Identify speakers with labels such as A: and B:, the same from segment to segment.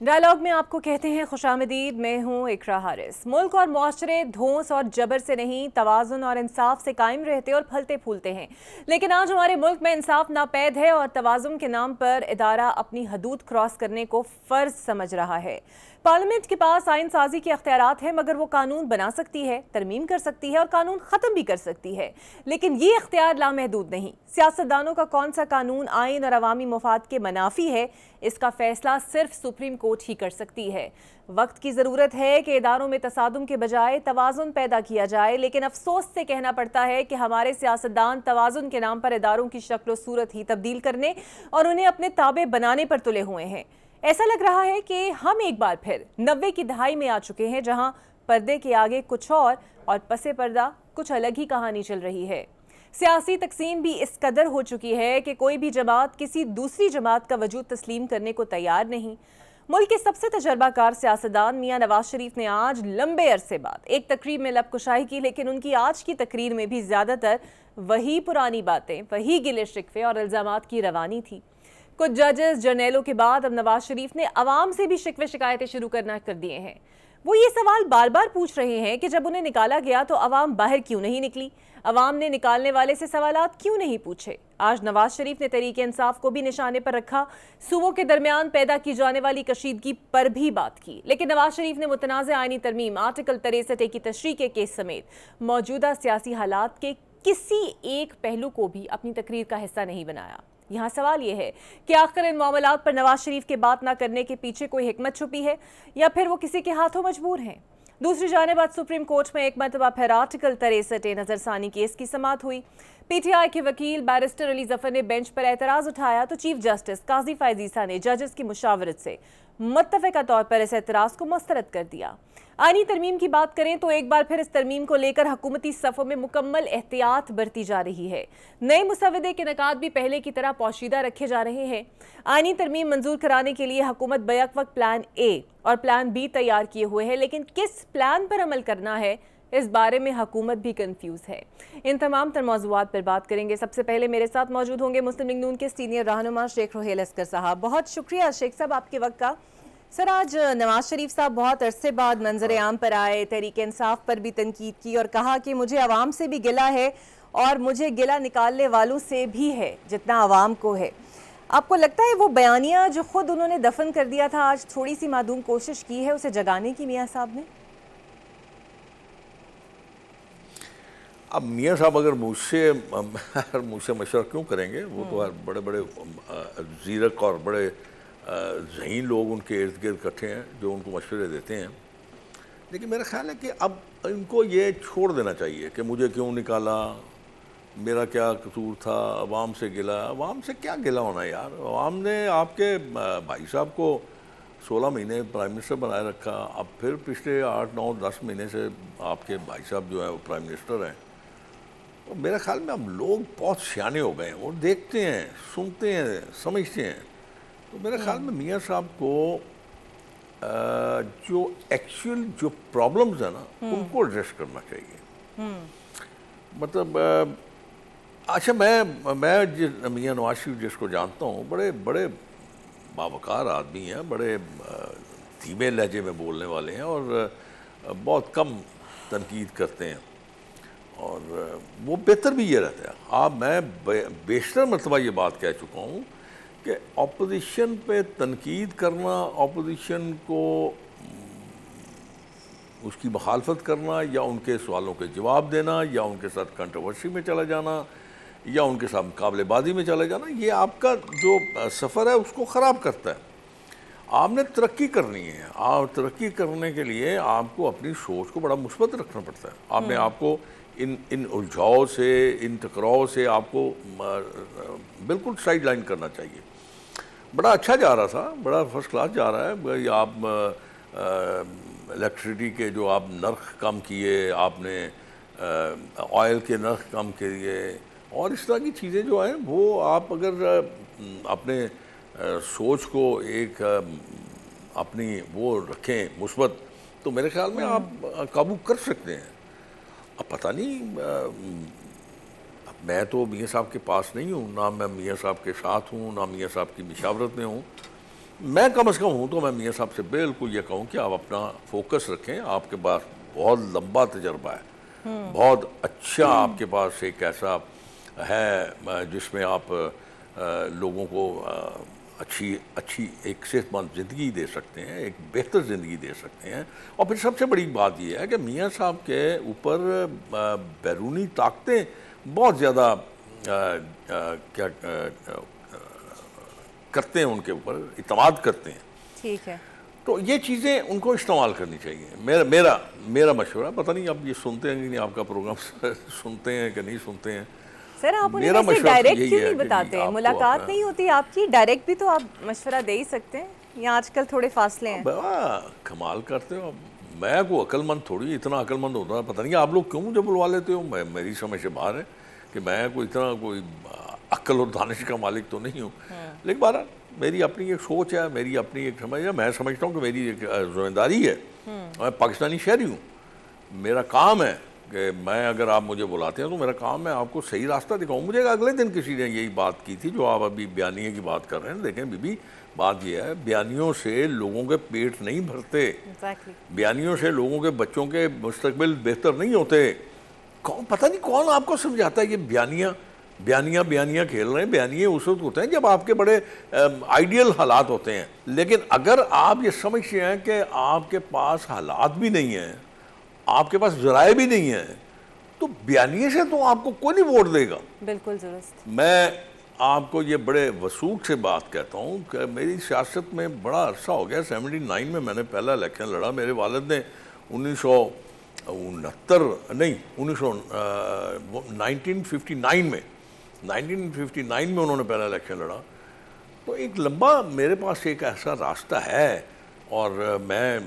A: Dialogue में आपको कहते हैं खुशामदीद मैं हूँ इकरा हारिस। मुल्क और माशरे धोस और जबर से नहीं तोज़ुन और इंसाफ से कायम रहते और फलते फूलते हैं। लेकिन आज हमारे मुल्क में इंसाफ नापैद है और तोज़ुन के नाम पर इदारा अपनी हदूद क्रॉस करने को फ़र्ज़ समझ रहा है। पार्लियामेंट के पास आइन साजी के अख्तियार हैं, मगर वो कानून बना सकती है, तरमीम कर सकती है और कानून ख़त्म भी कर सकती है। लेकिन ये अख्तियार लामहदूद नहीं। सियासतदानों का कौन सा कानून आइन और अवामी मफाद के मनाफी है, इसका फैसला सिर्फ़ सुप्रीम कोर्ट ही कर सकती है। वक्त की ज़रूरत है कि इदारों में तसादम के बजाय तोज़ुन पैदा किया जाए, लेकिन अफसोस से कहना पड़ता है कि हमारे सियासतदान तोज़ुन के नाम पर इदारों की शक्ल सूरत ही तब्दील करने और उन्हें अपने ताबे बनाने पर तुले हुए हैं। ऐसा लग रहा है कि हम एक बार फिर नब्बे की दहाई में आ चुके हैं, जहाँ पर्दे के आगे कुछ और और पसे पर्दा कुछ अलग ही कहानी चल रही है। सियासी तकसीम भी इस कदर हो चुकी है कि कोई भी जमात किसी दूसरी जमात का वजूद तस्लीम करने को तैयार नहीं। मुल्क के सबसे तजर्बाकार सियासतदान मियाँ नवाज़ शरीफ ने आज लंबे अरसे बाद, एक तकरीब में लबकुशाही की, लेकिन उनकी आज की तकरीर में भी ज़्यादातर वही पुरानी बातें, वही गिले शिकवे और इल्ज़ाम की रवानी थी। कुछ जजेस जर्नेलों के बाद अब नवाज़ शरीफ ने आवाम से भी शिकवे शिकायतें शुरू करना कर दिए हैं। वो ये सवाल बार बार पूछ रहे हैं कि जब उन्हें निकाला गया तो अवाम बाहर क्यों नहीं निकली? अवाम ने निकालने वाले से सवाल क्यों नहीं पूछे? आज नवाज़ शरीफ ने तरीके इंसाफ को भी निशाने पर रखा। सूबों के दरमियान पैदा की जाने वाली कशीदगी पर भी बात की। लेकिन नवाज़ शरीफ ने मुतनाज़ आइनी तरमीम आर्टिकल तरेसठ की तशरी के केस समेत मौजूदा सियासी हालात के किसी एक पहलू को भी अपनी तकरीर का हिस्सा नहीं बनाया। यहाँ सवाल ये है कि आखिर इन मामला पर नवाज़ शरीफ के बात ना करने के पीछे कोई हिकमत छुपी है, या फिर वो किसी के हाथों मजबूर हैं? दूसरी जानब, आज सुप्रीम कोर्ट में एक मरतबा फिर आर्टिकल तरेसठ नजरसानी केस की समात हुई। पीटीआई के वकील बैरिस्टर अली ज़फ़र ने बेंच पर एतराज़ उठाया तो चीफ जस्टिस काजी फायजीसा ने जजेस की मुशावरत से मुतफ़ा तौर पर इस एतराज़ को मुस्तरद कर दिया। आनी तरमीम की बात करें तो एक बार फिर इस तरमीम को लेकर हकूमती सफ़ों में मुकम्मल एहतियात बरती जा रही है। नए मुसवदे के नकात भी पहले की तरह पोशीदा रखे जा रहे हैं। आनी तरमीम मंजूर कराने के लिए हुकूमत बैक वक्त प्लान ए और प्लान बी तैयार किए हुए हैं, लेकिन किस प्लान पर अमल करना है, इस बारे में हकूमत भी कंफ्यूज है। इन तमाम तर मौजूद पर बात करेंगे। सबसे पहले मेरे साथ मौजूद होंगे मुस्लिम लीग नून के सीनियर रहनुमा शेख रोहेल अस्कर साहब। बहुत शुक्रिया शेख साहब आपके वक्त का। सर आज नवाज़ शरीफ साहब बहुत अरसे बाद मंजर आम पर आए तहरीक इंसाफ पर भी तनकीद की और कहा कि मुझे आवाम से भी गिला है और मुझे गिला निकालने वालों से भी है जितना आवाम को है। आपको लगता है वो बयानिया जो खुद उन्होंने दफन कर दिया था आज थोड़ी सी मादूम कोशिश की है उसे जगाने की मियाँ साहब ने?
B: अब मियाँ साहब अगर मुझसे मुझसे मशवरा क्यों करेंगे? वो तो। बड़े बड़े जीरक और बड़े जहीन लोग उनके इर्द गिर्द इकट्ठे हैं, जो उनको मशवरे देते हैं। लेकिन मेरा ख्याल है कि अब इनको ये छोड़ देना चाहिए कि मुझे क्यों निकाला? मेरा क्या कसूर था? अवाम से गिला? अवाम से क्या गिला होना यार? अवाम ने आपके भाई साहब को सोलह महीने प्राइम मिनिस्टर बनाए रखा। अब फिर पिछले आठ, नौ, दस महीने से आपके भाई साहब जो है वो प्राइम मिनिस्टर हैं। तो मेरे ख्याल में अब लोग बहुत सियाने हो गए हैं। वो देखते हैं, सुनते हैं, समझते हैं। तो मेरे ख्याल में मियाँ साहब को जो एक्चुअल जो प्रॉब्लम्स है ना हम्म। उनको एड्रेस करना चाहिए हम्म। मतलब अच्छा मैं मैं जिस मियाँ नवाज़ शरीफ जिसको जानता हूँ बड़े बड़े बावकार आदमी हैं बड़े धीमे लहजे में बोलने वाले हैं और बहुत कम तनकीद करते हैं और वो बेहतर भी ये रहता है आप मैं बेशतर मरतबा ये बात कह चुका हूँ कि अपोजिशन पे तनकीद करना अपोजिशन को उसकी मुखालफत करना या उनके सवालों के जवाब देना या उनके साथ कंट्रोवर्सी में चला जाना या उनके साथ मुकाबलेबाजी में चला जाना ये आपका जो सफ़र है उसको ख़राब करता है। आपने तरक्की करनी है। आप तरक्की करने के लिए आपको अपनी सोच को बड़ा मुस्बत रखना पड़ता है। आपने हम्म। आपको इन इन उलझाव से इन टकराव से आपको बिल्कुल साइड लाइन करना चाहिए। बड़ा अच्छा जा रहा था बड़ा फ़र्स्ट क्लास जा रहा है। भाई आप इलेक्ट्रिसिटी के जो आप नर्ख कम किए आपने ऑयल के नर्ख कम किए और इस तरह की चीज़ें जो हैं वो आप अगर अपने सोच को एक अपनी वो रखें मुस्बत तो मेरे ख्याल में आप काबू कर सकते हैं। अब पता नहीं मैं तो मियाँ साहब के पास नहीं हूँ ना मैं मियाँ साहब के साथ हूँ ना मियाँ साहब की मिशावरत में हूँ। मैं कम अज़ कम हूँ तो मैं मियाँ साहब से बिल्कुल ये कहूँ कि आप अपना फोकस रखें आपके पास बहुत लंबा तजर्बा है। बहुत अच्छा आपके पास एक ऐसा है जिसमें आप लोगों को अच्छी अच्छी एक सेहतमंद ज़िंदगी दे सकते हैं एक बेहतर ज़िंदगी दे सकते हैं। और फिर सबसे बड़ी बात यह है कि मियाँ साहब के ऊपर बैरूनी ताकतें बहुत ज़्यादा क्या करते हैं उनके ऊपर इतमाद करते हैं।
A: ठीक है।
B: तो ये चीज़ें उनको इस्तेमाल करनी चाहिए। मेरा मेरा मेरा मशवरा पता नहीं आप ये सुनते हैं कि नहीं आपका प्रोग्राम सुनते हैं कि नहीं सुनते हैं।
A: सर आप उन्हें डायरेक्ट क्यों नहीं बताते हैं? मुलाकात नहीं होती आपकी? डायरेक्ट भी तो आप मशवरा दे ही सकते हैं? या आजकल थोड़े फासले हैं?
B: कमाल करते हो मैं को अक्लमंद थोड़ी इतना अक्लमंद होता है पता नहीं आप लोग क्यों मुझे बुलवा लेते हो? मैं मेरी समझ से बाहर है। कि मैं कोई इतना कोई अक्ल और दानिश का मालिक तो नहीं हूँ। हाँ। लेकिन बारह मेरी अपनी एक सोच है मेरी अपनी एक समझ है मैं समझता हूँ कि मेरी एक ज़िम्मेदारी है। हाँ। मैं पाकिस्तानी शहरी हूँ। मेरा काम है कि मैं अगर आप मुझे बुलाते हैं तो मेरा काम है आपको सही रास्ता दिखाऊँ। मुझे अगले दिन किसी ने यही बात की थी जो आप अभी बयानिए की बात कर रहे हैं। देखें बीबी बात यह है बयानियों से लोगों के पेट नहीं भरते। Exactly. बयानियों से लोगों के बच्चों के मुस्तबिल बेहतर नहीं होते। कौन पता नहीं कौन आपको समझाता है ये बयानियाँ बयानियाँ बयानियाँ खेल रहे हैं बयानिए उस वक्त होते हैं जब आपके बड़े आइडियल हालात होते हैं। लेकिन अगर आप ये समझते हैं कि आपके पास हालात भी नहीं हैं आपके पास जराए भी नहीं हैं तो बयानिए से तो आपको कोई नहीं वोट देगा।
A: बिल्कुल ज़रूर
B: मैं आपको ये बड़े वसूख से बात कहता हूँ कि मेरी सियासत में बड़ा अरसा हो गया। सेवेंटी नाइन में मैंने पहला इलेक्शन लड़ा। मेरे वालद ने उन्नीस सौ उनहत्तर नहीं उन्नीस सौ नाइनटीन फिफ्टी नाइन में 1959 में उन्होंने पहला इलेक्शन लड़ा। तो एक लंबा मेरे पास एक ऐसा रास्ता है और मैं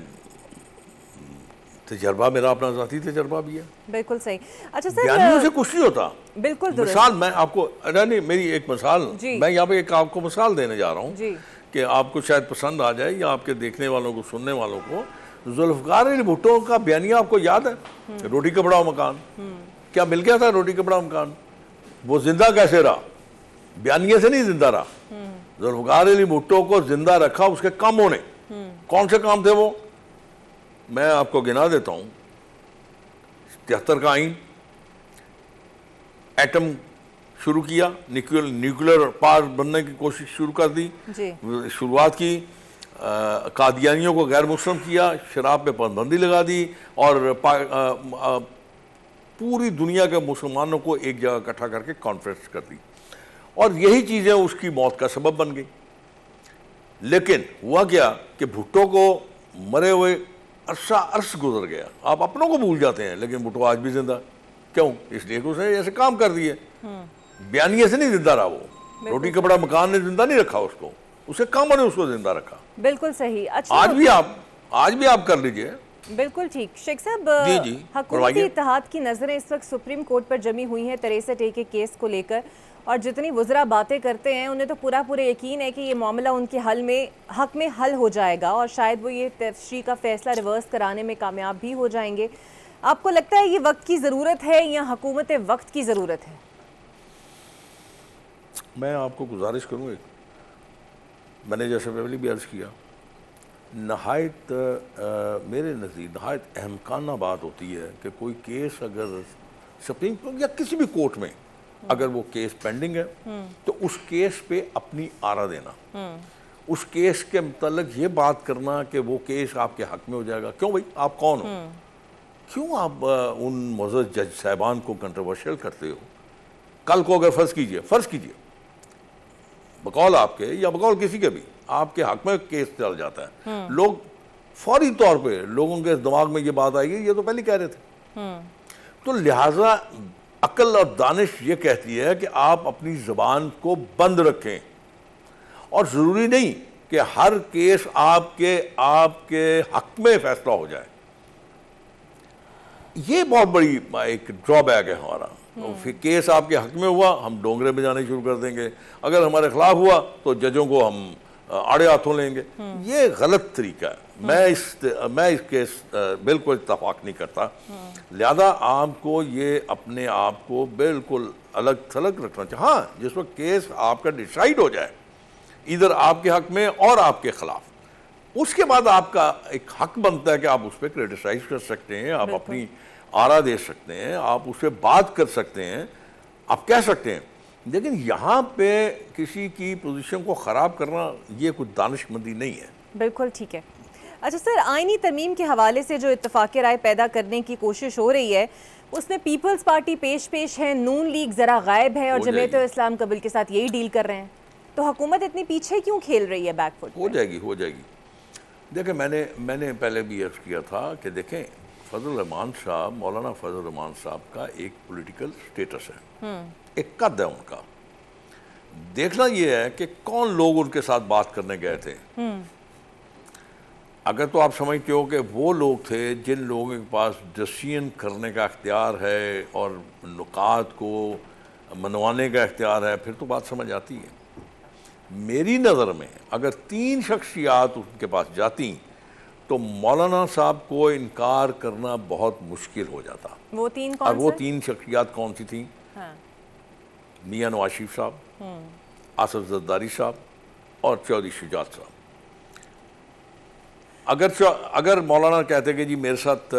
B: तजर्बा मेरा अपना ज़ाती तजर्बा भी है।
A: बिल्कुल सही। अच्छा सर
B: से कुछ नहीं होता।
A: बिल्कुल
B: मिसाल मैं आपको नहीं मेरी एक मिसाल मैं यहाँ पे एक आपको मिसाल देने जा रहा हूँ कि आपको शायद पसंद आ जाए या आपके देखने वालों को सुनने वालों को जुल्फकार भुट्टो का बयानिया आपको याद है। रोटी कपड़ा मकान। क्या मिल गया था रोटी कपड़ा मकान? वो ज़िंदा कैसे रहा? बयानिया से नहीं ज़िंदा रहा। जुल्फकार अली भुट्टो को ज़िंदा रखा उसके काम होने कौन से काम थे वो? मैं आपको गिना देता हूँ। तिहत्तर का आइन। एटम शुरू किया न्यूक्लियर न्यूक्लियर पार बनने की कोशिश शुरू कर दी। शुरुआत की। कादियानियों को गैर मुस्लिम किया शराब पे पाबंदी लगा दी और आ, आ, पूरी दुनिया के मुसलमानों को एक जगह इकट्ठा करके कॉन्फ्रेंस कर दी। और यही चीज़ें उसकी मौत का सबब बन गई। लेकिन हुआ क्या कि भुट्टो को मरे हुए अरसा अरस गुजर गया। आप अपनों को भूल जाते हैं लेकिन भुट्टो आज भी ज़िंदा क्यों? इसलिए कि उसने ऐसे काम कर दिए। बयानिए से नहीं ज़िंदा रहा वो। रोटी कपड़ा मकान ने ज़िंदा नहीं रखा उसको। उसे कामों ने उसको ज़िंदा रखा।
A: बिल्कुल सही। अच्छा
B: आज भी आप आज भी आप कर लीजिए।
A: बिल्कुल ठीक। शेख साहब हुकूमती इतिहाद की नज़रें इस वक्त सुप्रीम कोर्ट पर जमी हुई हैं तिरसठ ए के केस को लेकर। और जितनी वजरा बातें करते हैं उन्हें तो पूरा पूरा यकीन है कि ये मामला उनके हल में हक में हल हो जाएगा। और शायद वो ये तफशी का फैसला रिवर्स कराने में कामयाब भी हो जाएँगे। आपको लगता है ये वक्त की ज़रूरत है या हुकूमत वक्त की ज़रूरत है?
B: मैं आपको गुजारिश करूँ मैंने जैसे पहले भी अर्ज़ किया नहायत मेरे नज़दीक नहायत अहमकाना बात होती है कि कोई केस अगर सुप्रीम कोर्ट या किसी भी कोर्ट में अगर वो केस पेंडिंग है तो उस केस पे अपनी आरा देना। उस केस के मतलब ये बात करना कि वो केस आपके हक में हो जाएगा। क्यों भाई? आप कौन हो? क्यों आप उन मजद जज साहबान को कंट्रोवर्शियल करते हो? कल को अगर फ़र्ज़ कीजिए फ़र्ज़ कीजिए। बकौल आपके या बकौल किसी के भी आपके हक में केस चल जाता है। हम्म। लोग फौरी तौर पे लोगों के दिमाग में ये बात आएगी ये तो पहले कह रहे थे। हम्म। तो लिहाजा अकल और दानिश ये कहती है कि आप अपनी जबान को बंद रखें। और ज़रूरी नहीं कि हर केस आपके आपके हक में फैसला हो जाए। ये बहुत बड़ी एक ड्रॉबैक है हमारा। तो फिर केस आपके हक में हुआ हम डोंगरे में जाने शुरू कर देंगे। अगर हमारे खिलाफ हुआ तो जजों को हम आड़े हाथों लेंगे। ये गलत तरीका है। मैं इस मैं इस केस बिल्कुल इतफाक नहीं करता। लिहाजा आपको ये अपने आप को बिल्कुल अलग थलग रखना चाहिए। हाँ जिस वक्त केस आपका डिसाइड हो जाए इधर आपके हक में और आपके खिलाफ उसके बाद आपका एक हक बनता है कि आप उस पर क्रिटिसाइज कर सकते हैं। आप अपनी आरा दे सकते हैं आप उस पर बात कर सकते हैं आप कह सकते हैं। लेकिन यहाँ पे किसी की पोजीशन को ख़राब करना ये कुछ दानशमंदी नहीं है।
A: बिल्कुल ठीक है। अच्छा सर आइनी तरमीम के हवाले से जो इतफाक़ राय पैदा करने की कोशिश हो रही है उसमें पीपल्स पार्टी पेश पेश है नून लीग ज़रा गायब है और जमीयत इस्लाम कबल के साथ यही डील कर रहे हैं। तो हुकूमत इतनी पीछे क्यों खेल रही है बैकफुट
B: हो जाएगी हो जाएगी। देखें मैंने मैंने पहले भी अर्ज़ किया था कि देखें फजल रहमान साहब मौलाना फजल रहमान साहब का एक पॉलिटिकल स्टेटस है हम्म। एक कद है उनका देखना यह है कि कौन लोग उनके साथ बात करने गए थे हम्म। अगर तो आप समझते हो कि वो लोग थे जिन लोगों के पास डिसीज़न करने का अख्तियार है और नुकात को मनवाने का अख्तियार है फिर तो बात समझ आती है मेरी नज़र में अगर तीन शख्सियात उनके पास जाती तो मौलाना साहब को इनकार करना बहुत मुश्किल हो जाता
A: वो तीन कौन
B: और वो तीन शख्सियात कौन सी थी हाँ। मियाँ नवाज़ शरीफ साहब हम्म। आसफ जरदारी साहब और चौधरी शुजात साहब अगर अगर मौलाना कहते कि जी मेरे साथ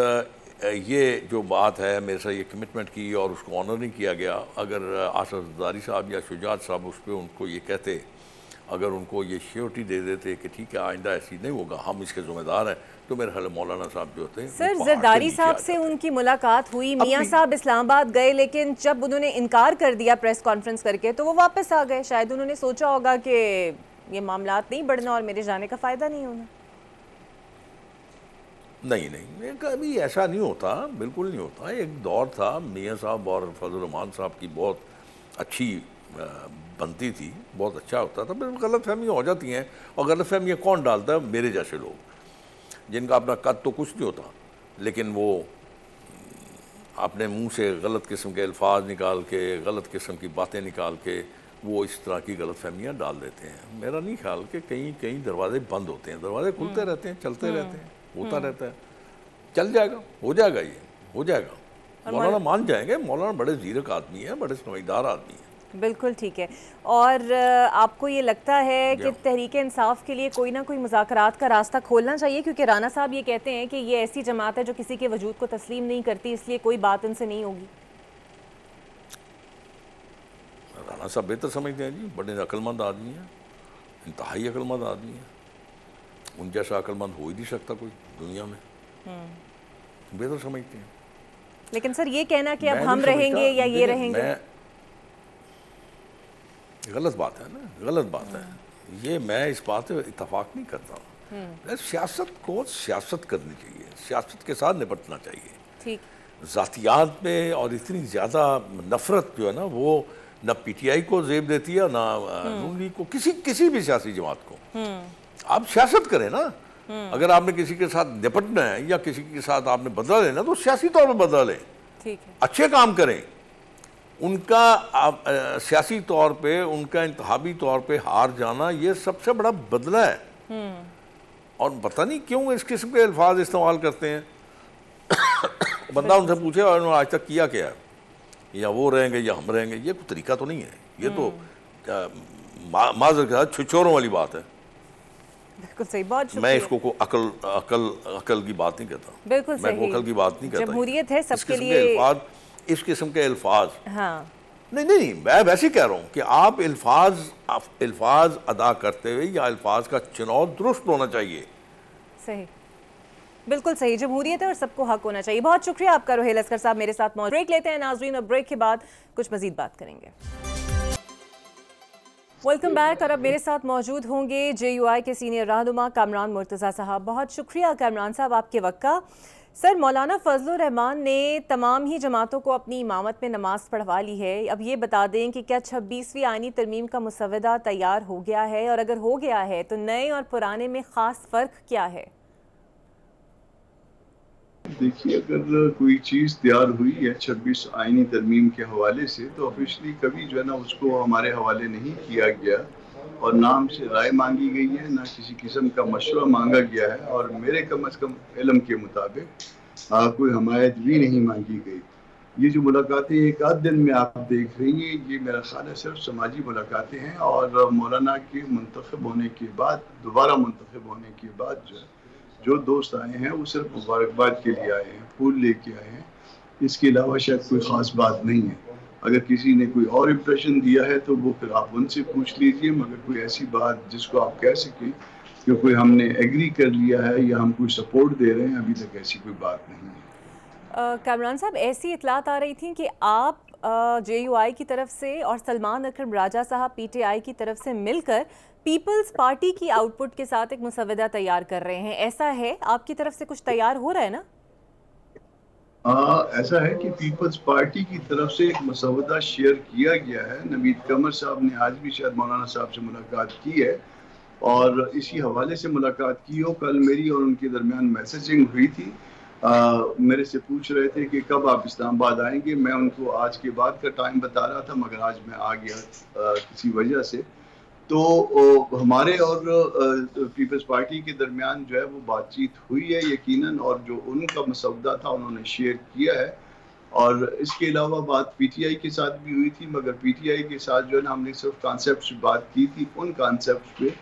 B: ये जो बात है मेरे साथ ये कमिटमेंट की और उसको ऑनर नहीं किया गया अगर आसदारी साहब या शुजात साहब उस पर उनको ये कहते अगर उनको ये श्योरिटी दे देते कि ठीक है आइंदा ऐसी नहीं होगा हम इसके ज़िम्मेदार हैं तो मेरे ख्याल मौलाना साहब जो होते हैं
A: सर जरदारी साहब से उनकी मुलाकात हुई मियाँ साहब इस्लामाबाद गए लेकिन जब उन्होंने इनकार कर दिया प्रेस कॉन्फ्रेंस करके तो वो वापस आ गए। शायद उन्होंने सोचा होगा कि ये मामला नहीं बढ़ना और मेरे जाने का फ़ायदा नहीं होना।
B: नहीं नहीं कभी ऐसा नहीं होता बिल्कुल नहीं होता। एक दौर था मियाँ साहब और फजलरहमान साहब की बहुत अच्छी बनती थी बहुत अच्छा होता था फिर गलत फहमियाँ हो जाती हैं और गलत फहमियाँ कौन डालता है मेरे जैसे लोग जिनका अपना कद तो कुछ नहीं होता लेकिन वो अपने मुँह से गलत किस्म के अल्फाज निकाल के गलत किस्म की बातें निकाल के वो इस तरह की गलत फहमियाँ डाल देते हैं मेरा नहीं ख्याल कि कहीं कहीं दरवाजे बंद होते हैं दरवाजे खुलते हम्म। रहते हैं चलते हम्म। रहते हैं होता हम्म। रहता है चल जाएगा हो जाएगा ये हो जाएगा मौलाना मान जाएँगे मौलाना बड़े जीरक आदमी है बड़े समझदार आदमी है
A: बिल्कुल ठीक है। और आपको ये लगता है कि तहरीक इंसाफ के लिए कोई ना कोई मुजाकरात का रास्ता खोलना चाहिए? क्योंकि राना साहब ये कहते हैं कि ये ऐसी जमात है जो किसी के वजूद को तस्लीम नहीं करती इसलिए कोई बात उनसे नहीं होगी।
B: राना साहब बेहतर समझते हैं जी। बड़े अक्लमंद आदमी हैं। इंतहाई अक्लमंद आदमी हैं। उन जैसा अक्लमंद हो ही नहीं सकता कोई दुनिया में। हम्म। बेहतर समझते हैं।
A: लेकिन सर ये कहना कि अब हम रहेंगे या ये रहेंगे?
B: गलत बात है ना गलत बात है। ये मैं इस बात पर इतफाक नहीं करता। हूँ सियासत को सियासत करनी चाहिए सियासत के साथ निपटना चाहिए।
A: ठीक।
B: ज़ातियात में और इतनी ज़्यादा नफरत जो है ना वो न पीटीआई को जेब देती है ना हम्म। नून लीग को किसी किसी भी सियासी जमात को। हम्म। आप सियासत करें ना। हम्म। अगर आपने किसी के साथ निपटना है या किसी के साथ आपने बदला लेना तो सियासी तौर पर बदला लें। अच्छे काम करें। उनका सियासी तौर पे उनका इंतहाबी तौर पे हार जाना ये सबसे बड़ा बदला है। हम्म। और पता नहीं क्यों इस किस्म के अल्फाज इस्तेमाल करते हैं। बंदा उनसे पूछे और उन्होंने आज तक किया क्या है? या वो रहेंगे या हम रहेंगे ये कोई तरीका तो नहीं है। ये तो हम्म। माजर के साथ छुचोरों वाली बात है।
A: बिल्कुल सही बहुत
B: मैं इसको को अकल अकल अकल की बात नहीं कहता।
A: बिल्कुल
B: मैं अकल की बात नहीं कहता।
A: जमहूरियत है सबके लिए
B: इस किस्म के अल्फाज।
A: हाँ।
B: नहीं नहीं मैं वैसे कह रहा हूँ कि आप अल्फाज अल्फाज अदा करते हुए या अल्फाज का चुनाव दुरुस्त होना चाहिए।
A: सही। बिल्कुल सही जमहूरियत है और सबको हक होना चाहिए। बहुत शुक्रिया आपका रोहेल असकर साहब मेरे साथ मौजूद। ब्रेक लेते हैं नाजरीन और ब्रेक के बाद कुछ मजीद बात करेंगे। वेलकम बैक और अब मेरे साथ मौजूद होंगे जे यू आई के सीनियर रहनुमा कामरान मुर्तज़ा साहब। बहुत शुक्रिया कामरान साहब आपके वक्त का। सर, मौलाना फजल रहमान ने तमाम ही जमातों को अपनी इमामत में नमाज़ पढ़वा ली है। अब ये बता दें कि क्या छब्बीसवीं आइनी तरमीम का मुसवदा तैयार हो गया है? और अगर हो गया है तो नए और पुराने में ख़ास फ़र्क क्या है?
C: देखिए, अगर कोई चीज़ तैयार हुई है छब्बीस आइनी तरमीम के हवाले से तो ऑफिशली कभी जो है ना, उसको हमारे हवाले नहीं किया गया। और ना हमसे राय मांगी गई है, ना किसी किस्म का मशवरा मांगा गया है और मेरे कम अज़ कम इलम के मुताबिक कोई हमायत भी नहीं मांगी गई। ये जो मुलाकातें एक आध दिन में आप देख रही हैं, ये मेरा ख्याल है सिर्फ़ समाजी मुलाकातें हैं और मौलाना के मंतखब होने के बाद, दोबारा मंतखब होने के बाद जो जो दोस्त आए हैं, वो सिर्फ़ मुबारकबाद के लिए आए हैं, फूल लेके आए हैं। इसके अलावा शायद कोई ख़ास बात नहीं है। अगर किसी ने कोई और इम्प्रेशन दिया है तो वो फिर आप उनसे पूछ लीजिए। मगर कोई ऐसी बात जिसको आप कह सकें कि कोई हमने एग्री कर लिया है या हम कोई सपोर्ट दे रहे हैं, अभी तक ऐसी कोई बात नहीं है।
A: कामरान साहब, ऐसी इतलात आ रही थी कि आप जे यू आई की तरफ़ से और सलमान अकरम राजा साहब पी टी आई की तरफ़ से मिलकर पीपल्स पार्टी की आउटपुट के साथ एक मुसवदा तैयार कर रहे हैं। ऐसा है? आपकी तरफ़ से कुछ तैयार हो रहा है ना?
C: आ, ऐसा है कि पीपल्स पार्टी की तरफ़ से एक मसवदा शेयर किया गया है। नवीद कमर साहब ने आज भी शायद मौलाना साहब से मुलाकात की है और इसी हवाले से मुलाकात की हो। कल मेरी और उनके दरमियान मैसेजिंग हुई थी। आ, मेरे से पूछ रहे थे कि कब आप इस्लामाबाद आएँगे। मैं उनको आज के बाद का टाइम बता रहा था मगर आज मैं आ गया आ, किसी वजह से। तो हमारे और पीपल्स पार्टी के दरमियान जो है वो बातचीत हुई है यकीनन और जो उनका मसवदा था उन्होंने शेयर किया है। और इसके अलावा बात पीटीआई के साथ भी हुई थी, मगर पीटीआई के साथ जो है ना हमने सिर्फ़ कॉन्सेप्ट बात की थी, उन कॉन्सेप्ट पे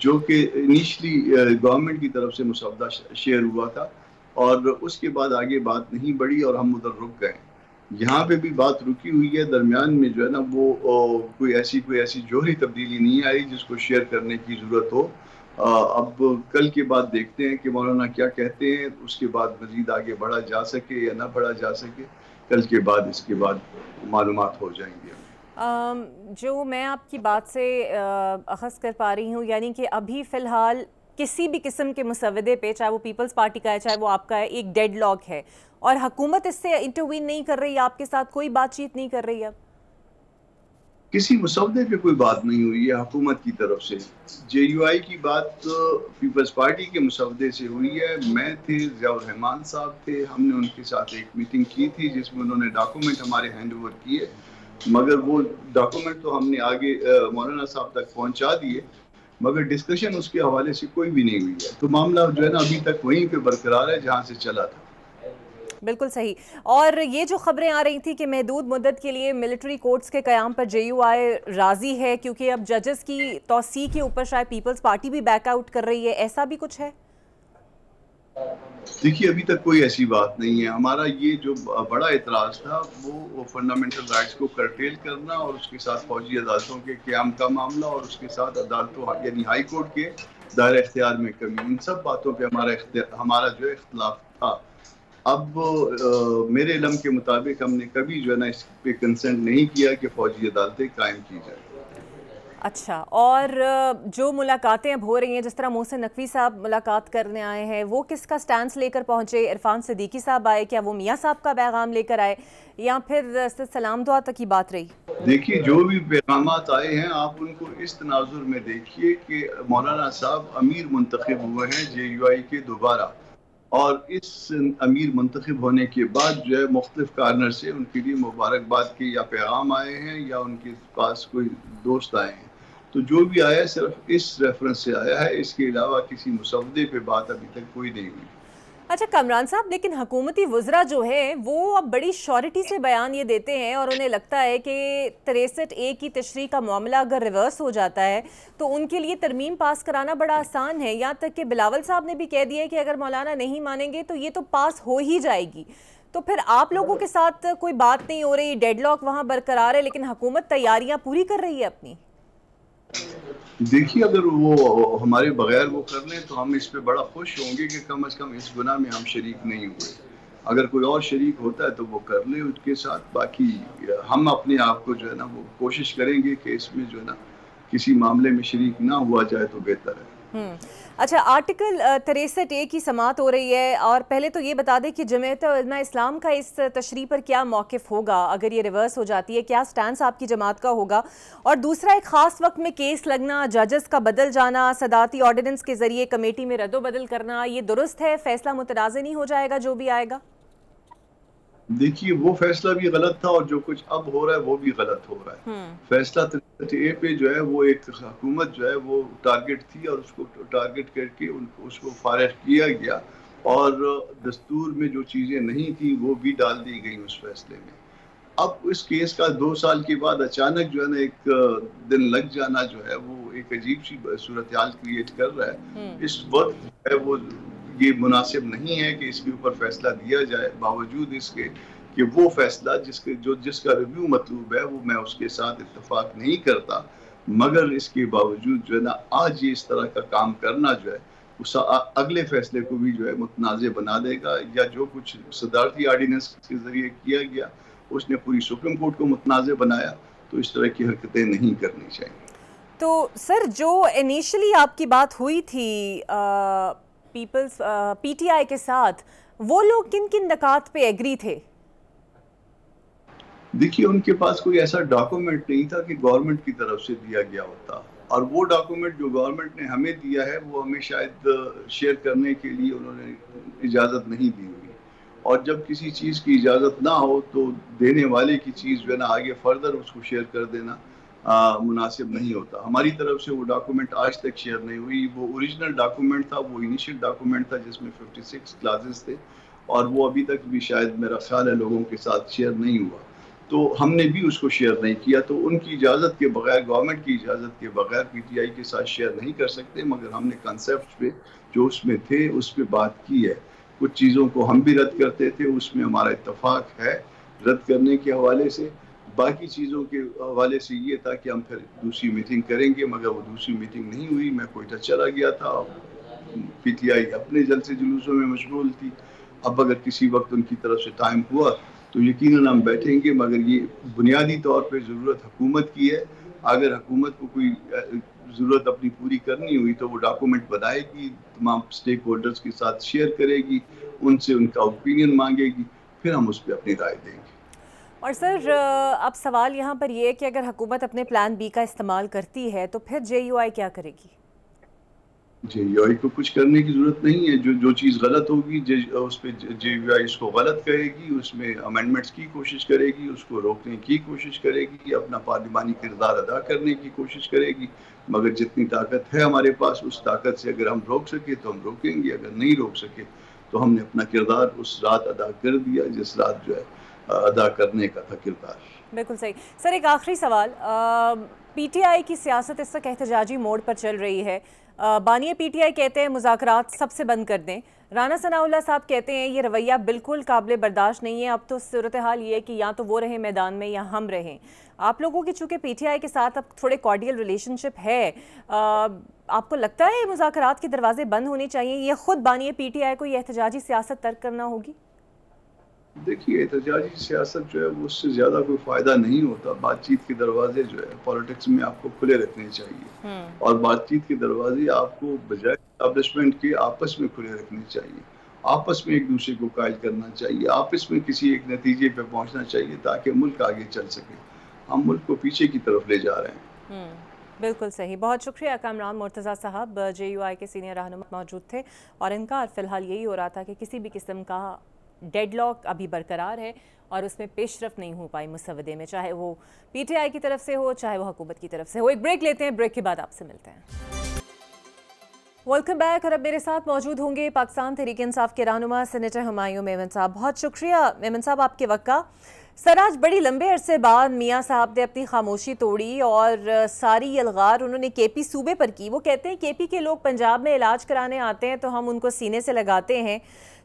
C: जो कि इनिशली गवर्नमेंट की तरफ़ से मुसवदा शेयर हुआ था। और उसके बाद आगे बात नहीं बढ़ी और हम उधर रुक गए। यहाँ पे भी बात रुकी हुई है दरमियान में जो है ना वो ओ, कोई ऐसी कोई ऐसी जोहरी तब्दीली नहीं आई जिसको शेयर करने की ज़रूरत हो। आ, अब कल के बाद देखते हैं कि मौलाना क्या कहते हैं उसके बाद मजीद आगे बढ़ा जा सके या ना बढ़ा जा सके। कल के बाद इसके बाद मालूम हो जाएँगे।
A: जो मैं आपकी बात से अखज़ कर पा रही हूँ यानी कि अभी फ़िलहाल किसी भी किस्म के मुसवदे पे चाहे वो पीपल्स पार्टी का है चाहे वो आपका है एक डेड लॉक है। और हुकूमत इससे इंटरवीन नहीं कर रही, आपके साथ कोई बातचीत नहीं कर रही है
C: किसी मुसवदे पे कोई बात नहीं हुई है हुकूमत की तरफ़ से। जे यू आई की बात तो पीपल्स पार्टी के मुसवदे से हुई है। मैं थे जियाउर रहमान साहब थे। हमने उनके साथ एक मीटिंग की थी, जिसमें उन्होंने डॉक्यूमेंट हमारे हैंड ओवर किए। मगर वो डॉक्यूमेंट तो हमने आगे मौलाना साहब तक पहुँचा दिए। मगर डिस्कशन उसके हवाले से कोई भी नहीं हुई है। तो मामला जो है ना, अभी तक वहीं पे बरकरार है, जहाँ से चला था।
A: बिल्कुल सही। और ये जो खबरें आ रही थी कि महदूद मुद्दत के लिए मिलिट्री कोर्ट्स के क्याम पर जे यू आई राज़ी है क्योंकि अब जजेस की तोसी के ऊपर शायद पीपल्स पार्टी भी बैकआउट कर रही है ऐसा भी कुछ है?
C: देखिए अभी तक कोई ऐसी बात नहीं है। हमारा ये जो बड़ा इतराज था वो, वो फंडामेंटल राइट्स को करटेल करना और उसके साथ फौजी अदालतों के क्याम का मामला और उसके साथ अदालतों यानी हाई कोर्ट के दायर इख्तियार में कमी। इन सब बातों पे हमारा हमारा जो इख्तलाफ था अब आ, मेरे इलम के मुताबिक हमने कभी जो है ना इस पे कंसेंट नहीं किया कि फौजी अदालतें कायम की जाए।
A: अच्छा और जो मुलाकातें अब हो रही हैं जिस तरह मोहसिन नकवी साहब मुलाकात करने आए हैं वो किसका स्टैंड लेकर पहुँचे? इरफान सदीकी साहब आए क्या वो मियाँ साहब का पैगाम लेकर आए? या फिर सलाम दुआ तक की बात रही?
C: देखिए जो भी पैगाम आए हैं आप उनको इस तनाजुर में देखिए कि मौलाना साहब अमीर मुंतखब हुए हैं जे यू आई के दोबारा। और इस अमीर मंतखब होने के बाद जो है मुख्तफ कारनर से उनके लिए मुबारकबाद के या पैगाम आए हैं या उनके पास कोई दोस्त आए हैं। तो जो भी आया सिर्फ़ इस रेफरेंस से आया है, इसके अलावा किसी मुसवदे पे बात अभी तक कोई नहीं हुई।
A: अच्छा कमरान साहब, लेकिन हकूमती वज्रा जो है, वो अब बड़ी श्योरिटी से बयान ये देते हैं और उन्हें लगता है कि तिरसठ ए की तशरी का मामला अगर रिवर्स हो जाता है तो उनके लिए तरमीम पास कराना बड़ा आसान है। यहाँ तक कि बिलावल साहब ने भी कह दिया है कि अगर मौलाना नहीं मानेंगे तो ये तो पास हो ही जाएगी। तो फिर आप लोगों के साथ कोई बात नहीं हो रही, डेडलॉक वहाँ बरकरार है, लेकिन हुकूमत तैयारियाँ पूरी कर रही है अपनी।
C: देखिए, अगर वो हमारे बगैर वो कर लें तो हम इस पे बड़ा खुश होंगे कि कम अज कम इस गुना में हम शरीक नहीं हुए। अगर कोई और शरीक होता है तो वो कर ले उसके साथ। बाकी, हम अपने आप को जो है ना, वो कोशिश करेंगे कि इसमें जो है ना, किसी मामले में शरीक ना हुआ जाए तो बेहतर है। हम्म।
A: अच्छा आर्टिकल तिरसठ ए की समात हो रही है और पहले तो ये बता दें कि जमयत इस्लाम का इस तशरी पर क्या मौक़ होगा? अगर ये रिवर्स हो जाती है, क्या स्टैंड आपकी जमात का होगा? और दूसरा, एक ख़ास वक्त में केस लगना जजेस का बदल जाना, सदाती ऑर्डिनेंस के ज़रिए कमेटी में रद्दबदल करना, ये दुरुस्त है? फैसला मुतनाज़ नहीं हो जाएगा जो भी आएगा।
C: देखिए वो फैसला भी गलत था और जो कुछ अब हो रहा है वो भी गलत हो रहा है हम्म। फैसला ए पे जो है वो एक हुकूमत जो है वो टारगेट थी और उसको टारगेट करके उनको उसको फारिग किया गया और दस्तूर में जो चीज़ें नहीं थी वो भी डाल दी गई उस फैसले में अब इस केस का दो साल के बाद अचानक जो है ना एक दिन लग जाना जो है वो एक अजीब सी सूरत हाल क्रिएट कर रहा है हम्म। इस वक्त है वो ये मुनासिब नहीं है कि इसके ऊपर फैसला दिया जाए, बावजूद इसके कि वो फैसला जिसके, जो जिसका रिव्यू मतलूब है, वो मैं उसके साथ इतफाक नहीं करता। मगर इसके बावजूद जो है ना, आज ये इस तरह का काम करना जो है, उस अगले फैसले को भी जो है मुतनाज़ बना देगा या जो कुछ सदारती आर्डिनेंस के ज़रिए किया गया, उसने पूरी सुप्रीम कोर्ट को मुतनाज़ बनाया तो इस तरह की हरकतें नहीं करनी चाहिए।
A: तो सर, जो इनिशियली आपकी बात हुई थी पीपल्स पीटीआई के साथ, वो लोग किन किन नकात पे एग्री थे?
C: देखिए, उनके पास कोई ऐसा डॉक्यूमेंट नहीं था कि गवर्नमेंट की तरफ़ से दिया गया होता। और वो डॉक्यूमेंट जो गवर्नमेंट ने हमें दिया है, वो हमें शायद शेयर करने के लिए उन्होंने इजाज़त नहीं दी हुई। और जब किसी चीज़ की इजाज़त ना हो तो देने वाले की चीज़ जो है ना, आगे फर्दर उसको शेयर कर देना। मुनासिब नहीं होता। हमारी तरफ़ से वो डॉक्यूमेंट आज तक शेयर नहीं हुई। वो ओरिजिनल डॉक्यूमेंट था, वो इनिशियल डॉक्यूमेंट था जिसमें 56 क्लासेस थे और वो अभी तक भी शायद मेरा ख्याल है लोगों के साथ शेयर नहीं हुआ। तो हमने भी उसको शेयर नहीं किया। तो उनकी इजाज़त के बगैर गवर्नमेंट की इजाज़त के बगैर पीटीआई के साथ शेयर नहीं कर सकते, मगर हमने कंसेप्ट पे जो उसमें थे, उस पर बात की है। कुछ चीज़ों को हम भी रद्द करते थे, उसमें हमारा इतफाक है रद्द करने के हवाले से। बाकी चीज़ों के हवाले से ये था कि हम फिर दूसरी मीटिंग करेंगे, मगर वो दूसरी मीटिंग नहीं हुई। मैं कोयटा चला गया था। पीटीआई अपने जलसे जुलूसों में मशगूल थी। अब अगर किसी वक्त उनकी तरफ़ से टाइम हुआ तो यकीन हम बैठेंगे, मगर ये बुनियादी तौर पर ज़रूरत हुकूमत की है। अगर हुकूमत को कोई ज़रूरत अपनी पूरी करनी हुई तो वो डॉक्यूमेंट बनाएगी, तमाम स्टेक होल्डर्स के साथ शेयर करेगी, उनसे उनका ओपिनियन मांगेगी, फिर हम उस पर अपनी राय देंगे।
A: और सर अब सवाल यहाँ पर यह है कि अगर हुकूमत अपने प्लान बी का इस्तेमाल करती है तो फिर जेयूआई क्या करेगी?
C: जे को कुछ करने की ज़रूरत नहीं है। जो जो चीज़ गलत होगी उस पर जे इसको गलत कहेगी उसमें अमेंडमेंट्स की कोशिश करेगी, उसको रोकने की कोशिश करेगी, अपना पार्लिमानी किरदार अदा करने की कोशिश करेगी। मगर जितनी ताकत है हमारे पास, उस ताकत से अगर हम रोक सके तो हम रोकेंगे। अगर नहीं रोक सके तो हमने अपना किरदार उस रात अदा कर दिया, जिस रात जो है अदा करने का था किरदार।
A: बिल्कुल सही। सर एक आखिरी सवाल पीटीआई की सियासत इस वक्त एहतजाजी मोड पर चल रही है। बानिया पीटीआई कहते हैं मुजाकरात सबसे बंद कर दें। राना सनाउल्ला साहब कहते हैं ये रवैया बिल्कुल काबिल बर्दाश्त नहीं है। अब तो सूरत हाल ये है कि या तो वो रहें मैदान में या हम रहें। आप लोगों की चूँकि पीटीआई के साथ अब थोड़े कॉर्डियल रिलेशनशिप है आ, आपको लगता है मुजाकरात के दरवाजे बंद होने चाहिए? या ख़ुद बानिए पीटीआई को ये एहतजाजी सियासत तर्क करना होगी?
C: देखिए एहतजाजी सियासत जो है वो उससे ज़्यादा कोई फ़ायदा नहीं होता। बातचीत के दरवाजे जो है पॉलिटिक्स में आपको खुले रखने चाहिए। हम्म। और बातचीत के दरवाजे आपको बजाय स्टैब्लिशमेंट के आपस में खुले रखने चाहिए। आपस में एक दूसरे को कायल करना चाहिए। आपस में किसी एक नतीजे पे पहुँचना चाहिए ताकि मुल्क आगे चल सके। हम मुल्क को पीछे की तरफ़ ले जा रहे हैं।
A: हम्म। बिल्कुल सही। बहुत शुक्रिया कामरान मुर्तज़ा साहब। जे यू आई के सीनियर रहनुमा मौजूद थे। और इनका फ़िलहाल यही हो रहा था कि किसी भी किस्म का डेडलॉक अभी बरकरार है और उसमें पेशरफ नहीं हो पाई मुसवदे में, चाहे वो पीटीआई की तरफ़ से हो, चाहे वो हुकूमत की तरफ़ से हो। एक ब्रेक लेते हैं, ब्रेक के बाद आपसे मिलते हैं। वेलकम बैक, और अब मेरे साथ मौजूद होंगे पाकिस्तान तहरीक इंसाफ के रहनुमा सेनेटर हमायूं मेमन साहब। बहुत शुक्रिया मेमन साहब आपके वक्त का। सर, आज बड़ी लंबे अरसे बाद मियाँ साहब ने अपनी खामोशी तोड़ी और सारी यलगार उन्होंने केपी सूबे पर की। वो कहते हैं, केपी के लोग पंजाब में इलाज कराने आते हैं तो हम उनको सीने से लगाते हैं।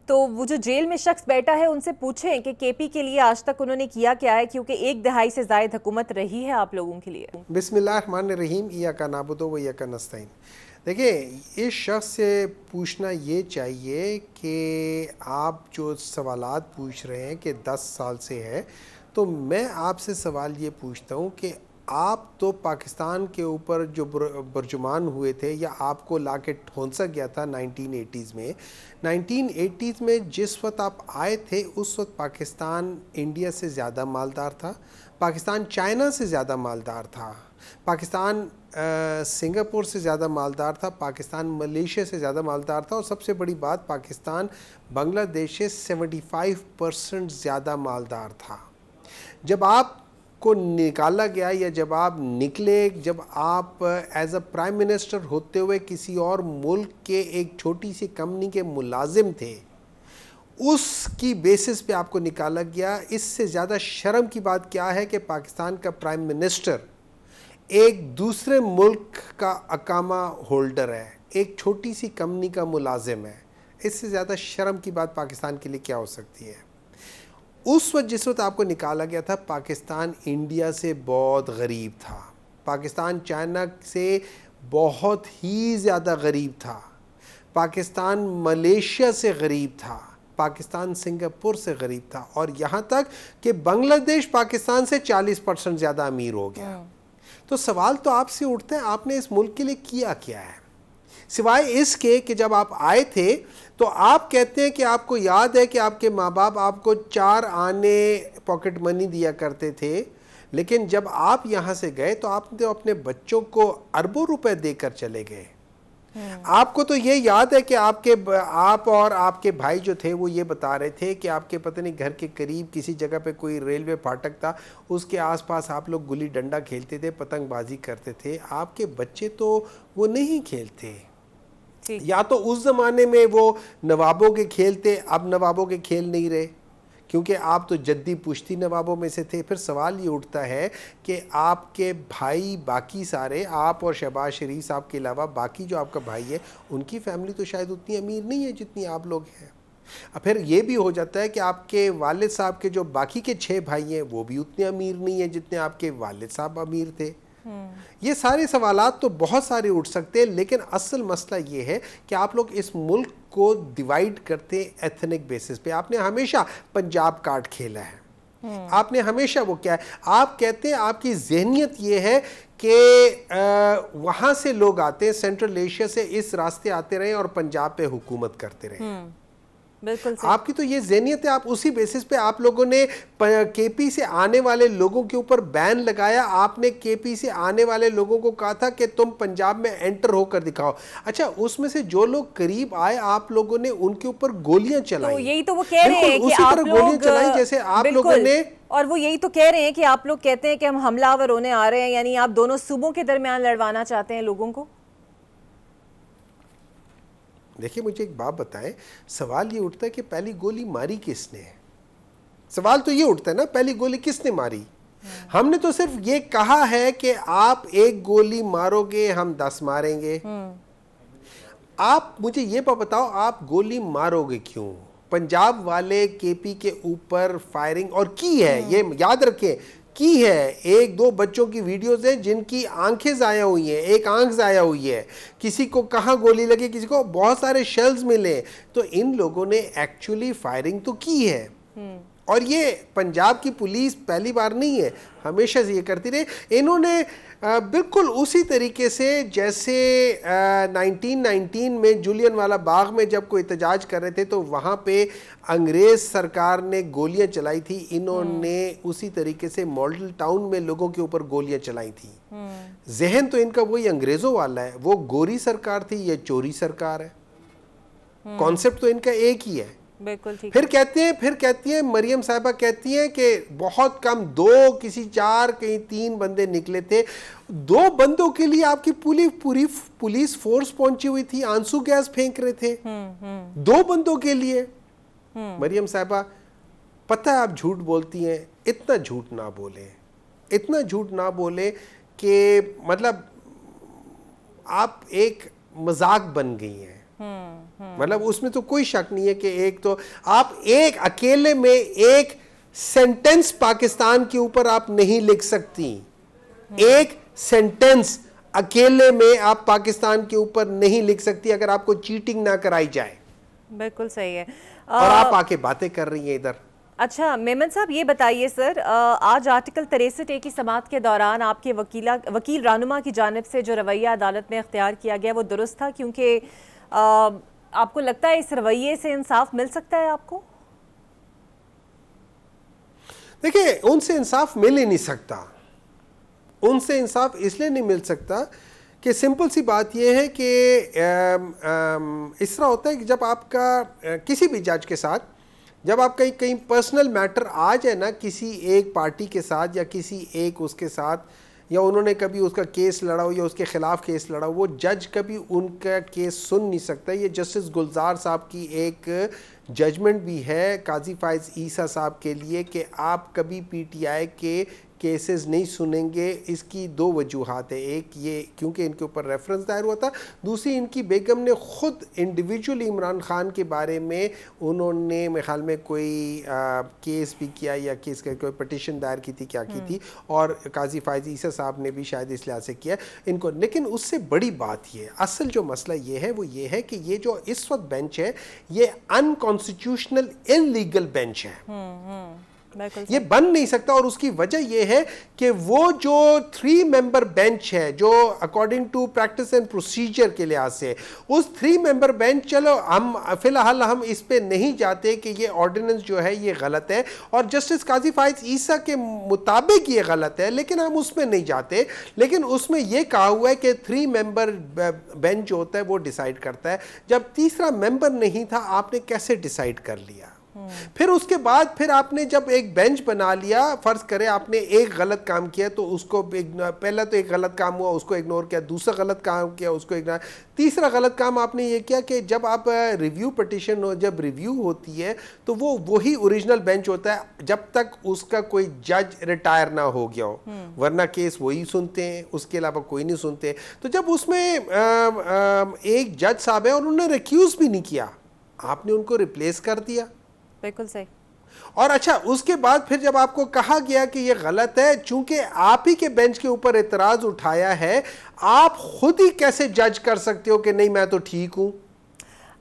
A: तो वो जो जेल में शख्स बैठा है, उनसे पूछें कि केपी के लिए आज तक उन्होंने किया क्या है, क्योंकि एक दहाई से जायद हुकूमत रही है आप लोगों के लिए।
D: बिस्मिल्लाह रहीम या का नाबुदो व या का नस्तीन देखिए इस शख्स से पूछना ये चाहिए कि आप जो सवालात पूछ रहे हैं कि 10 साल से है तो मैं आपसे सवाल ये पूछता हूँ कि आप तो पाकिस्तान के ऊपर जो बरजुमान हुए थे या आपको ला के ठोंसा गया था 1980s में। 1980s में जिस वक्त आप आए थे, उस वक्त पाकिस्तान इंडिया से ज़्यादा मालदार था, पाकिस्तान चाइना से ज़्यादा मालदार था, पाकिस्तान सिंगापुर से ज़्यादा मालदार था, पाकिस्तान मलेशिया से ज़्यादा मालदार था और सबसे बड़ी बात, पाकिस्तान बांग्लादेश से 75 परसेंट ज़्यादा मालदार था। जब आप आपको निकाला गया या जब आप निकले, जब आप एज अ प्राइम मिनिस्टर होते हुए किसी और मुल्क के एक छोटी सी कंपनी के मुलाजिम थे, उसकी बेसिस पे आपको निकाला गया। इससे ज़्यादा शर्म की बात क्या है कि पाकिस्तान का प्राइम मिनिस्टर एक दूसरे मुल्क का अकामा होल्डर है, एक छोटी सी कंपनी का मुलाजिम है। इससे ज़्यादा शर्म की बात पाकिस्तान के लिए क्या हो सकती है? उस वक्त जिस वक्त आपको निकाला गया था पाकिस्तान इंडिया से बहुत गरीब था। पाकिस्तान चाइना से बहुत ही ज़्यादा गरीब था। पाकिस्तान मलेशिया से गरीब था। पाकिस्तान सिंगापुर से गरीब था। और यहाँ तक कि बांग्लादेश पाकिस्तान से 40 परसेंट ज़्यादा अमीर हो गया। हाँ। तो सवाल तो आपसे उठते हैं आपने इस मुल्क के लिए किया क्या है? सिवाय इसके कि जब आप आए थे तो आप कहते हैं कि आपको याद है कि आपके माँ बाप आपको चार आने पॉकेट मनी दिया करते थे, लेकिन जब आप यहाँ से गए तो आपने तो अपने बच्चों को अरबों रुपए देकर चले गए। आपको तो ये याद है कि आपके आप और आपके भाई जो थे वो ये बता रहे थे कि आपके पता नहीं घर के करीब किसी जगह पे कोई रेलवे फाटक था उसके आसपास आप लोग गुल्ली डंडा खेलते थे पतंगबाजी करते थे। आपके बच्चे तो वो नहीं खेलते। या तो उस जमाने में वो नवाबों के खेल थे अब नवाबों के खेल नहीं रहे। क्योंकि आप तो जद्दी पुश्ती नवाबों में से थे। फिर सवाल ये उठता है कि आपके भाई बाकी सारे, आप और शहबाज शरीफ साहब के अलावा बाकी जो आपका भाई है, उनकी फैमिली तो शायद उतनी अमीर नहीं है जितनी आप लोग हैं। फिर ये भी हो जाता है कि आपके वालिद साहब के जो बाकी के छः भाई हैं, वो भी उतने अमीर नहीं हैं जितने आपके वालिद साहब अमीर थे। ये सारे सवाल तो बहुत सारे उठ सकते हैं लेकिन असल मसला ये है कि आप लोग इस मुल्क को डिवाइड करते हैं एथनिक बेसिस पे आपने हमेशा पंजाब कार्ड खेला है हम्म। आपने हमेशा वो क्या है आप कहते हैं आपकी जहनीत ये है कि वहाँ से लोग आते हैं सेंट्रल एशिया से इस रास्ते आते रहे और पंजाब पे हुकूमत करते रहे हम्म। बिल्कुल आपकी तो ये जहनीत है आप उसी बेसिस पे आप लोगों ने केपी से आने वाले लोगों के ऊपर बैन लगाया। आपने केपी से आने वाले लोगों को कहा था कि तुम पंजाब में एंटर होकर दिखाओ। अच्छा उसमें से जो लोग करीब आए आप लोगों ने उनके ऊपर गोलियाँ तो चलाई। तो
A: यही तो वो कह रहे हैं कि आप
D: गोलियाँ चलाई जैसे आप लोगों ने
A: और वो यही तो कह रहे हैं कि आप लोग कहते हैं कि हम हमलावर होने आ रहे हैं यानी आप दोनों सूबों के दरमियान लड़वाना चाहते हैं लोगों को।
D: देखिए मुझे एक बात बताएँ। सवाल ये उठता है कि पहली गोली मारी किसने? सवाल तो ये उठता है ना पहली गोली किसने मारी? हमने तो सिर्फ़ ये कहा है कि आप एक गोली मारोगे हम दस मारेंगे। आप मुझे ये बताओ आप गोली मारोगे क्यों? पंजाब वाले केपी के ऊपर फायरिंग और की है। ये याद रखें की है। एक दो बच्चों की वीडियोस हैं जिनकी आँखें ज़ाया हुई हैं एक आँख ज़ाया हुई है। किसी को कहाँ गोली लगी किसी को बहुत सारे शेल्स मिले। तो इन लोगों ने एक्चुअली फायरिंग तो की है। हम्म। और ये पंजाब की पुलिस पहली बार नहीं है हमेशा से ये करती रही। इन्होंने बिल्कुल उसी तरीके से जैसे नाइनटीन नाइनटीन में जुलियन वाला बाग में जब कोई एहतजाज कर रहे थे तो वहाँ पे अंग्रेज़ सरकार ने गोलियाँ चलाई थी इन्होंने हम्म। उसी तरीके से मॉडल टाउन में लोगों के ऊपर गोलियाँ चलाई थी हम्म। जहन तो इनका वही अंग्रेज़ों वाला है वो गोरी सरकार थी या चोरी सरकार है कॉन्सेप्ट हम्म। तो इनका एक ही है
A: बिल्कुल ठीक
D: फिर कहते हैं फिर कहती हैं मरियम साहबा कहती हैं कि बहुत कम दो किसी चार कहीं तीन बंदे निकले थे। दो बंदों के लिए आपकी पूरी पूरी पुलिस फोर्स पहुँची हुई थी आँसू गैस फेंक रहे थे। हम्म, हम्म। दो बंदों के लिए। हम्म। मरियम साहबा पता है आप झूठ बोलती हैं इतना झूठ ना बोले। इतना झूठ ना बोले कि मतलब आप एक मज़ाक बन गई हैं। मतलब उसमें तो कोई शक नहीं है कि एक तो आप एक अकेले में एक सेंटेंस पाकिस्तान के ऊपर आप नहीं लिख सकती। एक सेंटेंस अकेले में आप पाकिस्तान के ऊपर नहीं लिख सकती अगर आपको चीटिंग ना कराई जाए।
A: बिल्कुल सही है।
D: और आप आके बातें कर रही हैं इधर।
A: अच्छा मेमन साहब ये बताइए सर आज आर्टिकल तिरसठ ए की समात के दौरान आपके वकीला वकील रानुमा की जानब से जो रवैया अदालत में अख्तियार किया गया वो दुरुस्त था क्योंकि आपको लगता है इस रवैये से इंसाफ मिल सकता है आपको?
D: देखिए, उनसे इंसाफ मिल ही नहीं सकता। उनसे इंसाफ इसलिए नहीं मिल सकता कि सिंपल सी बात यह है कि इस तरह होता है कि जब आपका किसी भी जज के साथ, जब आप कहीं कहीं पर्सनल मैटर आ जाए ना, किसी एक पार्टी के साथ या किसी एक उसके साथ या उन्होंने कभी उसका केस लड़ा हो या उसके ख़िलाफ़ केस लड़ा हो, वो जज कभी उनका केस सुन नहीं सकता। ये जस्टिस गुलजार साहब की एक जजमेंट भी है, काजी फायज ईसा साहब के लिए कि आप कभी पीटीआई के केसेस नहीं सुनेंगे इसकी दो वजूहत है। एक ये क्योंकि इनके ऊपर रेफरेंस दायर हुआ था दूसरी इनकी बेगम ने ख़ुद इंडिविजुअली इमरान ख़ान के बारे में उन्होंने मेरे ख्याल में कोई आ, केस भी किया या केस का कोई पटिशन दायर की थी क्या की थी? और काजी फायज ईसा साहब ने भी शायद इस लिहाज से किया। इनको लेकिन उससे बड़ी बात ये असल जो मसला ये है वो ये है कि ये जो इस वक्त बेंच है ये अनकॉन्स्टिट्यूशनल इलीगल बेंच है। हम्म, हम्म। ये बन नहीं सकता और उसकी वजह यह है कि वो जो थ्री मेंबर बेंच है, जो according to practice and procedure के लिहाज से, उस थ्री मेंबर बेंच चलो, हम, फ़िलहाल हम इस पे नहीं जाते कि ये ऑर्डिनेंस जो है, ये गलत है। और जस्टिस काजी फाइज ईसा के मुताबिक ये गलत है, लेकिन हम उसमें नहीं जाते। लेकिन उसमें यह कहा हुआ है कि थ्री मेंबर बेंच जो होता है, वो डिसाइड करता है। जब तीसरा मेंबर नहीं था, आपने कैसे डिसाइड कर लिया? फिर उसके बाद फिर आपने जब एक बेंच बना लिया फ़र्ज़ करें आपने एक गलत काम किया तो उसको पहला तो एक गलत काम हुआ उसको इग्नोर किया दूसरा गलत काम किया उसको इग्नोर तीसरा गलत काम आपने ये किया कि जब आप रिव्यू पटिशन हो जब रिव्यू होती है तो वो वही ओरिजिनल बेंच होता है जब तक उसका कोई जज रिटायर ना हो गया हो। हम्म। वरना केस वही सुनते हैं उसके अलावा कोई नहीं सुनते तो जब उसमें आ, आ, एक जज साहब है और उन्होंने रिक्यूज भी नहीं किया आपने उनको रिप्लेस कर दिया।
A: बिल्कुल सही।
D: और अच्छा उसके बाद फिर जब आपको कहा गया कि ये गलत है, चूँकि आप ही के बेंच के ऊपर एतराज़ उठाया है, आप खुद ही कैसे जज कर सकते हो कि नहीं, मैं तो ठीक हूँ?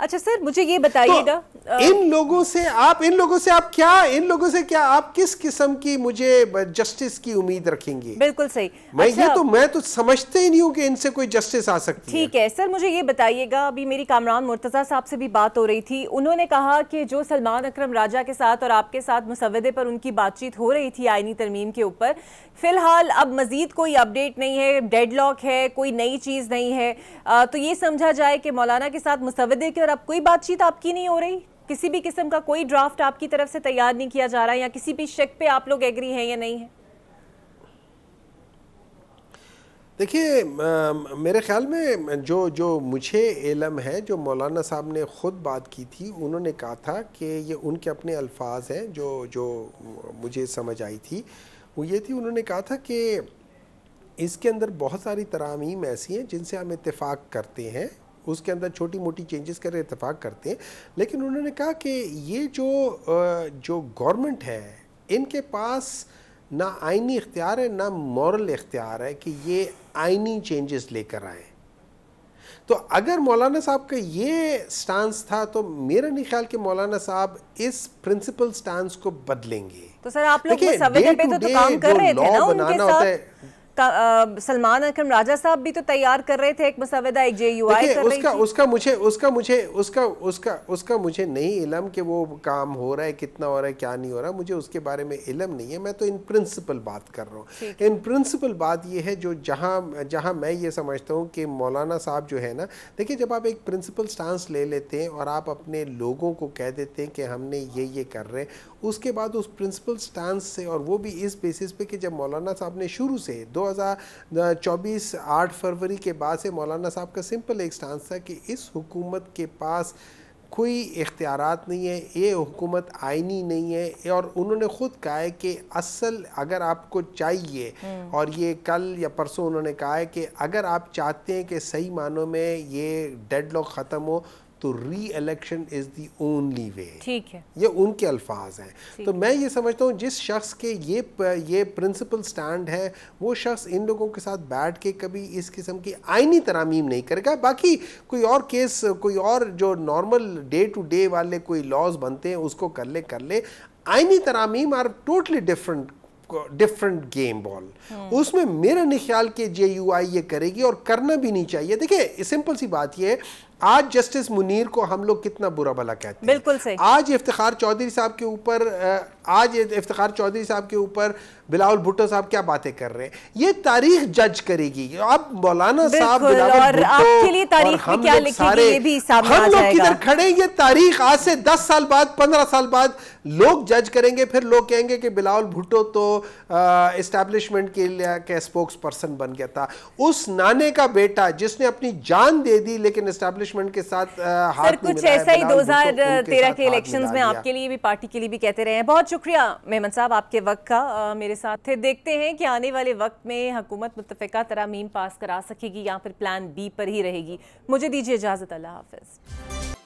A: अच्छा सर मुझे ये बताइएगा
D: तो इन लोगों से आप इन लोगों से आप क्या इन लोगों से क्या आप किस किस्म की मुझे जस्टिस की उम्मीद रखेंगे?
A: बिल्कुल सही।
D: मैं अच्छा, ये तो मैं तो समझते ही नहीं हूँ कि इनसे कोई जस्टिस आ सकती
A: ठीक है है सर मुझे ये बताइएगा अभी मेरी कामरान मुर्तजा साहब से भी बात हो रही थी। उन्होंने कहा कि जो सलमान अक्रम राजा के साथ और आपके साथ मुसवदे पर उनकी बातचीत हो रही थी आईनी तरमीम के ऊपर फ़िलहाल अब मजीद कोई अपडेट नहीं है डेडलॉक है कोई नई चीज़ नहीं है। तो ये समझा जाए कि मौलाना के साथ मुसवदे के और अब कोई बातचीत आपकी नहीं हो रही? किसी भी किस्म का कोई ड्राफ्ट आपकी तरफ़ से तैयार नहीं किया जा रहा है या किसी भी शक पे आप लोग एग्री हैं या नहीं है?
D: देखिए मेरे ख्याल में जो जो मुझे इलम है, जो मौलाना साहब ने ख़ुद बात की थी, उन्होंने कहा था कि ये उनके अपने अल्फाज हैं, जो जो मुझे समझ आई थी। वो ये थी, उन्होंने कहा था कि इसके अंदर बहुत सारी तरामीम ऐसी हैं जिनसे हम इतफ़ाक़ करते हैं। उसके अंदर छोटी मोटी चेंजेस कर इतफाक़ करते हैं। लेकिन उन्होंने कहा कि ये जो जो गवर्नमेंट है इनके पास ना आइनी इख्तियार है ना मॉरल इख्तियार है कि ये आइनी चेंजेस लेकर आए। तो अगर मौलाना साहब का ये स्टांस था तो मेरा नहीं ख्याल कि मौलाना साहब इस प्रिंसिपल स्टांस को बदलेंगे।
A: तो सर आप लोग पे तो, तो काम कर रहे थे ना उनके साथ? सलमान अकरम राजा साहब भी तो तैयार कर रहे थे एक मसवदा एक जे यू आई कर
D: उसका उसका मुझे उसका मुझे उसका उसका उसका मुझे नहीं इलम कि वो काम हो रहा है कितना हो रहा है क्या नहीं हो रहा मुझे उसके बारे में इलम नहीं है मैं तो इन प्रिंसिपल बात कर रहा हूँ। इन प्रिंसिपल बात ये है जो जहाँ जहाँ मैं ये समझता हूँ कि मौलाना साहब जो है ना देखिए जब आप एक प्रिंसिपल स्टांस ले लेते हैं और आप अपने लोगों को कह देते हैं कि हमने ये ये कर रहे हैं उसके बाद उस प्रिंसिपल स्टांस से और वो भी इस बेसिस पे कि जब मौलाना साहब ने शुरू से 2024 8 फरवरी के बाद से मौलाना साहब का सिंपल एक स्टांस था कि इस हुकूमत के पास कोई इख्तियार नहीं है ये हुकूमत आइनी नहीं है और उन्होंने ख़ुद कहा है कि असल अगर आपको चाहिए हम्म। और ये कल या परसों उन्होंने कहा है कि अगर आप चाहते हैं कि सही मानों में ये डेड लॉक ख़त्म हो तो reelection is the only way
A: ठीक है।
D: ये उनके अल्फाज हैं। तो मैं ये समझता हूँ जिस शख्स के ये ये प्रिंसिपल स्टैंड है वो शख्स इन लोगों के साथ बैठ के कभी इस किस्म की आइनी तरामीम नहीं करेगा। बाकी कोई और केस कोई और जो नॉर्मल डे टू डे वाले कोई लॉज बनते हैं उसको कर ले कर ले। आइनी तरामीम are totally different different game ball उसमें मेरा नहीं ख्याल कि जे यू आई ये करेगी और करना भी नहीं चाहिए। देखिए सिंपल सी बात ये आज जस्टिस मुनीर को हम लोग कितना बुरा भला कहते हैं।
A: बिल्कुल सही।
D: आज इफ्तार चौधरी साहब के ऊपर आज इफ्तार चौधरी साहब के ऊपर बिलावल भुट्टो साहब क्या बातें कर रहे हैं? ये तारीख जज करेगी। अब मौलाना साहब
A: और आपके लिए तारीख में क्या लिखेगी ये भी सामने
D: हम लोग किधर खड़े ये तारीख आज से दस साल बाद पंद्रह साल बाद लोग जज करेंगे फिर लोग कहेंगे कि बिलावल भुट्टो तो इस्टेब्लिशमेंट के लिए स्पोक्स पर्सन बन गया था। उस नाने का बेटा जिसने अपनी जान दे दी लेकिन इस्टेब्लिशमेंट के साथ हाथ
A: सर कुछ ऐसा ही 2013 के इलेक्शंस में आपके लिए भी पार्टी के लिए भी कहते रहे हैं। बहुत शुक्रिया मेहमद साहब आपके वक्त का आ, मेरे साथ थे। देखते हैं कि आने वाले वक्त में हुकूमत मुतफ़ा तरामीम पास करा सकेगी या फिर प्लान बी पर ही रहेगी। मुझे दीजिए इजाज़त अल्लाह हाफिज़।